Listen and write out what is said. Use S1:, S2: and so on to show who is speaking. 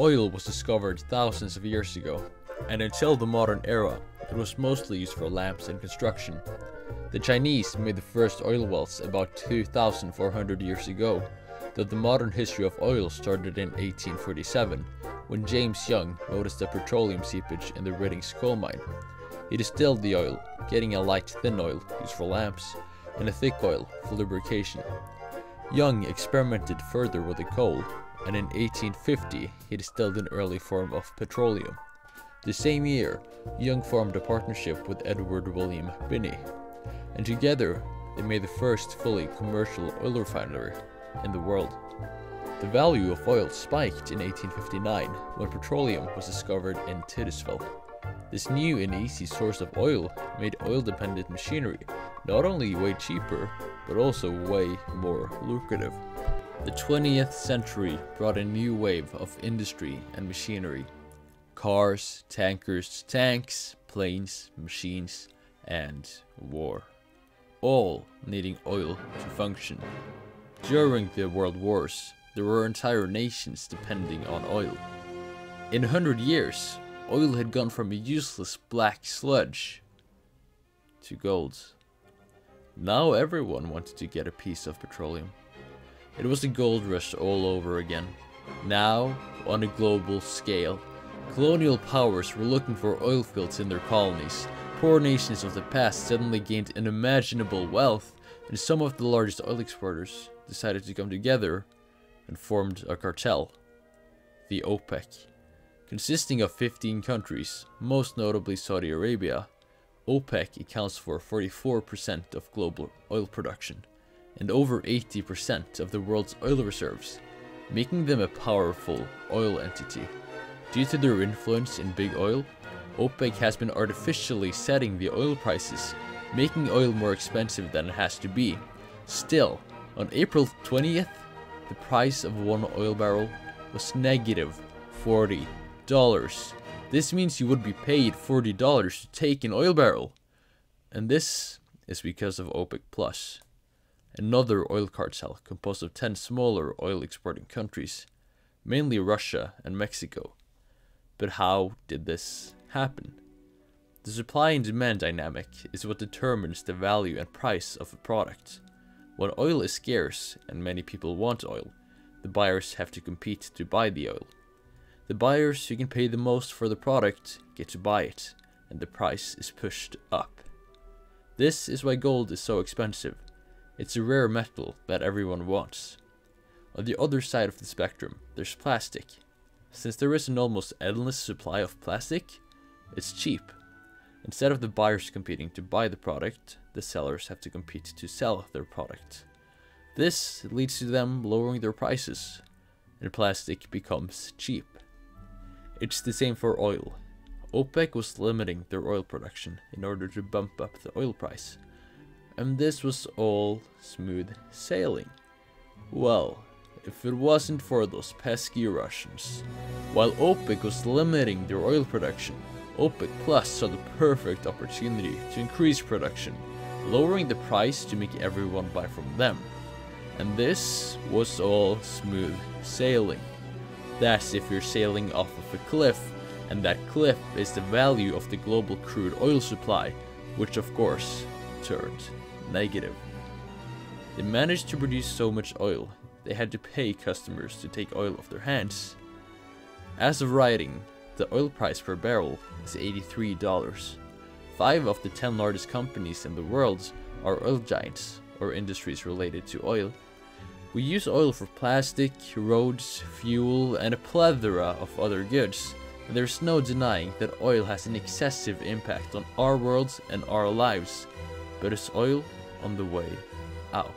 S1: Oil was discovered thousands of years ago, and until the modern era, it was mostly used for lamps and construction. The Chinese made the first oil wells about 2400 years ago, though the modern history of oil started in 1847, when James Young noticed the petroleum seepage in the Riddings coal mine. He distilled the oil, getting a light thin oil used for lamps, and a thick oil for lubrication. Young experimented further with the coal, and in 1850 he distilled an early form of petroleum. The same year, Young formed a partnership with Edward William Binney, and together they made the first fully commercial oil refinery in the world. The value of oil spiked in 1859 when petroleum was discovered in Titusville. This new and easy source of oil made oil-dependent machinery not only way cheaper, but also way more lucrative. The 20th century brought a new wave of industry and machinery. Cars, tankers, tanks, planes, machines, and war. All needing oil to function. During the world wars, there were entire nations depending on oil. In a hundred years, oil had gone from a useless black sludge to gold. Now everyone wanted to get a piece of petroleum. It was the gold rush all over again. Now, on a global scale, colonial powers were looking for oil fields in their colonies. Poor nations of the past suddenly gained unimaginable wealth, and some of the largest oil exporters decided to come together and formed a cartel, the OPEC. Consisting of 15 countries, most notably Saudi Arabia, OPEC accounts for 44% of global oil production and over 80% of the world's oil reserves, making them a powerful oil entity. Due to their influence in big oil, OPEC has been artificially setting the oil prices, making oil more expensive than it has to be. Still, on April 20th, the price of one oil barrel was negative $40. This means you would be paid $40 to take an oil barrel. And this is because of OPEC Plus, another oil cartel composed of 10 smaller oil exporting countries, mainly Russia and Mexico. But how did this happen? The supply and demand dynamic is what determines the value and price of a product. When oil is scarce and many people want oil, the buyers have to compete to buy the oil. The buyers who can pay the most for the product get to buy it, and the price is pushed up. This is why gold is so expensive. It's a rare metal that everyone wants. On the other side of the spectrum, there's plastic. Since there is an almost endless supply of plastic, it's cheap. Instead of the buyers competing to buy the product, the sellers have to compete to sell their product. This leads to them lowering their prices, and plastic becomes cheap. It's the same for oil. OPEC was limiting their oil production in order to bump up the oil price. And this was all smooth sailing. Well, if it wasn't for those pesky Russians. While OPEC was limiting their oil production, OPEC Plus saw the perfect opportunity to increase production, lowering the price to make everyone buy from them. And this was all smooth sailing. That's if you're sailing off of a cliff, and that cliff is the value of the global crude oil supply, which of course turned negative. They managed to produce so much oil, they had to pay customers to take oil off their hands. As of writing, the oil price per barrel is $83. Five of the 10 largest companies in the world are oil giants, or industries related to oil, we use oil for plastic, roads, fuel, and a plethora of other goods. There's no denying that oil has an excessive impact on our worlds and our lives. But is oil on the way out?